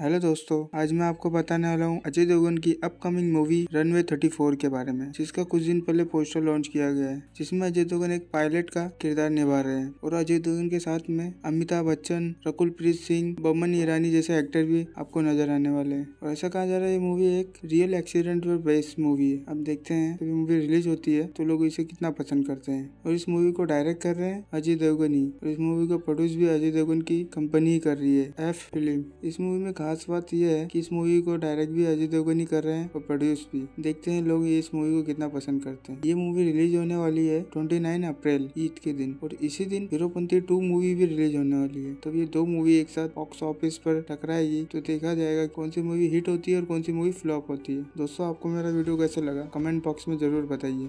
Hello दोस्तों, आज मैं आपको बताने वाला हूँ अजय देवगन की अपकमिंग मूवी रनवे 34 के बारे में, जिसका कुछ दिन पहले पोस्टर लॉन्च किया गया है, जिसमें अजय देवगन एक पायलट का किरदार निभा रहे हैं। और अजय देवगन के साथ में अमिताभ बच्चन रकुल प्रीत सिंह बमन ईरानी जैसे एक्टर भी आपको नज़र आने वाले हैं। और ऐसा कहा जा रहा है, ये मूवी एक रियल एक्सीडेंट पर बेस्ड मूवी है। अब देखते हैं, जब मूवी रिलीज़ होती है तो लोग इसे कितना पसंद करते हैं। और इस मूवी को डायरेक्ट कर रहे हैं अजय देवगन ही। और इस मूवी को प्रोड्यूस भी अजय देवगन की कंपनी ही कर रही है एफ़ फ़िल्म इस मूवी में खास बात यह है कि इस मूवी को डायरेक्ट भी अजय देवगन ही कर रहे हैं और प्रोड्यूस भी। देखते हैं लोग इस मूवी को कितना पसंद करते हैं। ये मूवी रिलीज़ होने वाली है 29 अप्रैल ईद के दिन। और इसी दिन हीरोपंथी टू मूवी भी रिलीज़ होने वाली है। तब ये दो मूवी एक साथ बॉक्स ऑफ़िस पर टकराएगी। तो देखा जाएगा कौन सी मूवी हिट होती है और कौन सी मूवी फ्लॉप होती है। दोस्तों, आपको मेरा वीडियो कैसे लगा? कमेंट बॉक्स में ज़रूर बताइए।